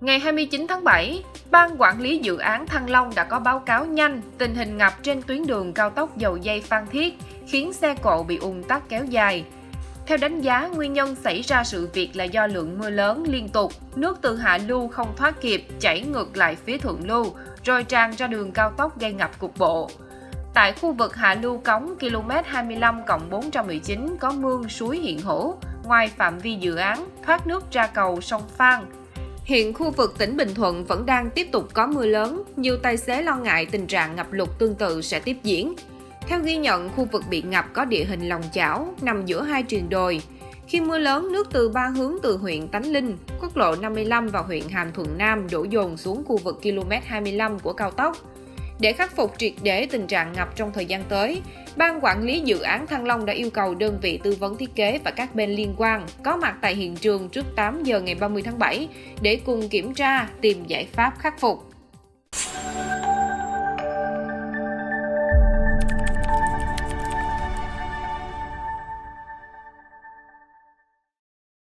Ngày 29 tháng 7, Ban Quản lý Dự án Thăng Long đã có báo cáo nhanh tình hình ngập trên tuyến đường cao tốc dầu dây Phan Thiết, khiến xe cộ bị ùn tắc kéo dài. Theo đánh giá, nguyên nhân xảy ra sự việc là do lượng mưa lớn liên tục, nước từ hạ lưu không thoát kịp, chảy ngược lại phía thượng lưu, rồi tràn ra đường cao tốc gây ngập cục bộ. Tại khu vực hạ lưu cống km 25 419 có mương suối hiện hữu, ngoài phạm vi dự án, thoát nước ra cầu sông Phan. Hiện khu vực tỉnh Bình Thuận vẫn đang tiếp tục có mưa lớn, nhiều tài xế lo ngại tình trạng ngập lụt tương tự sẽ tiếp diễn. Theo ghi nhận, khu vực bị ngập có địa hình lòng chảo, nằm giữa hai triền đồi. Khi mưa lớn, nước từ ba hướng từ huyện Tánh Linh, quốc lộ 55 và huyện Hàm Thuận Nam đổ dồn xuống khu vực km 25 của cao tốc. Để khắc phục triệt để tình trạng ngập trong thời gian tới, Ban quản lý dự án Thăng Long đã yêu cầu đơn vị tư vấn thiết kế và các bên liên quan có mặt tại hiện trường trước 8 giờ ngày 30 tháng 7 để cùng kiểm tra, tìm giải pháp khắc phục.